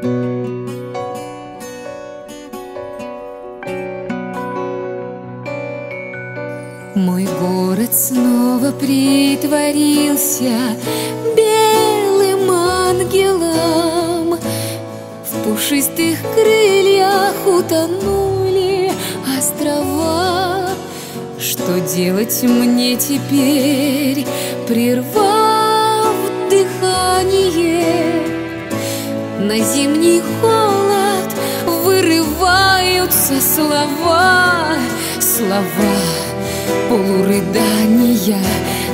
Мой город снова притворился белым ангелом. В пушистых крыльях утонули острова. Что делать мне теперь? Прервать На зимний холод вырываются слова Слова полурыдания,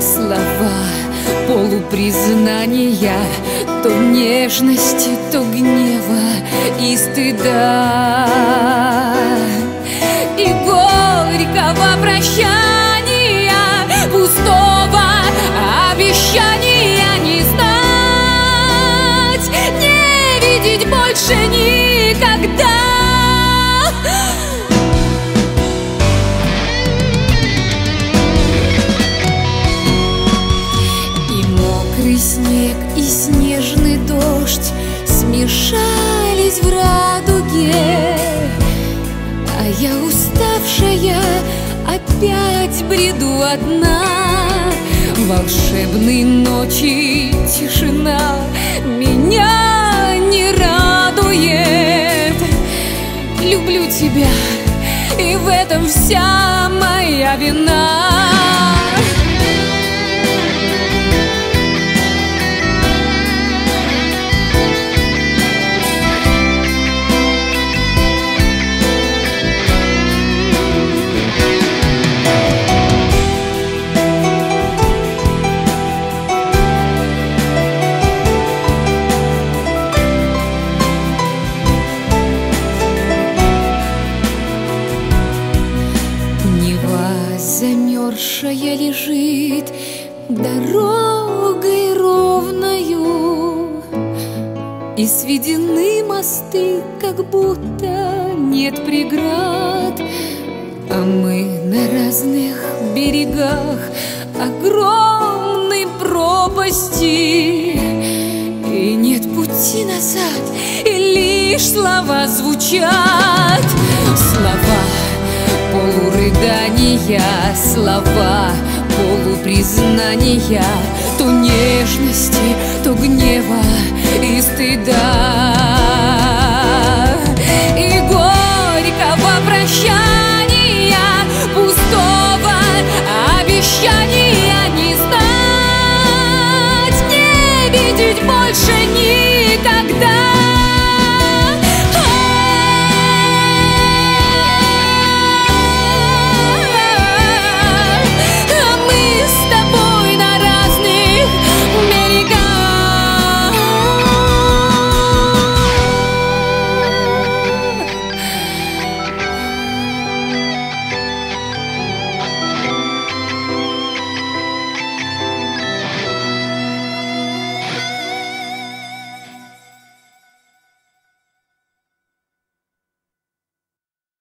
слова полупризнания, то нежности, то гнева и стыда. Я уставшая опять бреду одна. Волшебной ночи тишина Меня не радует. Люблю тебя, и в этом вся моя вина замерзшая лежит дорогой ровною. И сведены мосты, как будто нет преград. А мы на разных берегах огромной пропасти. И нет пути назад, и лишь слова звучат. Слова полурыдания, слова полупризнания, то нежности, то гнева и стыда. И горького прощания, пустого обещания